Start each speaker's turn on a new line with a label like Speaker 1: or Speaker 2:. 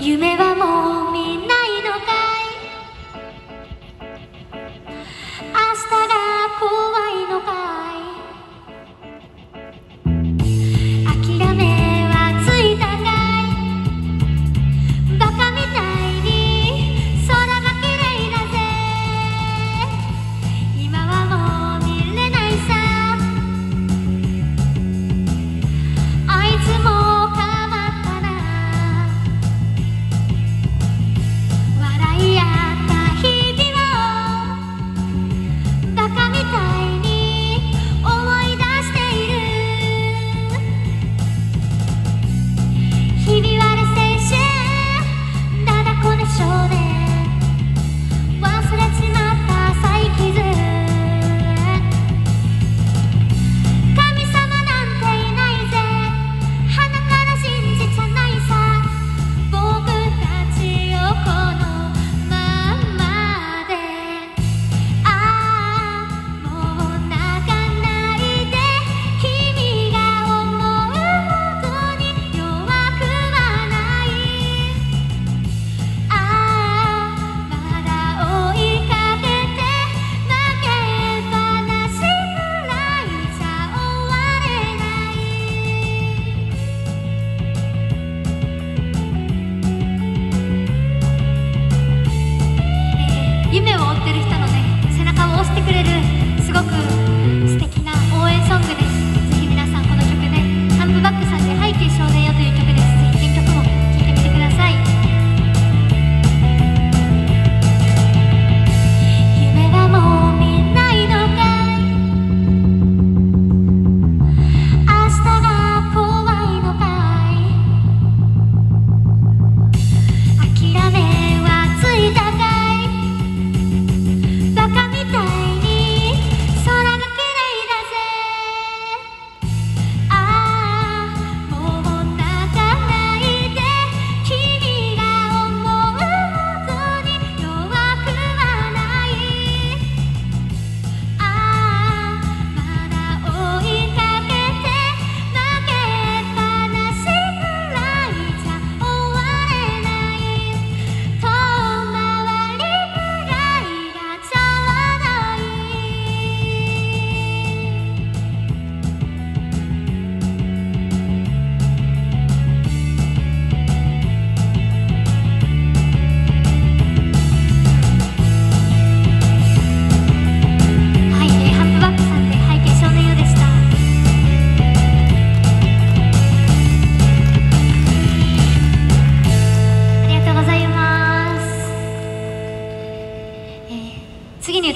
Speaker 1: 夢はもうってる人のね背中を押してくれるすごく次に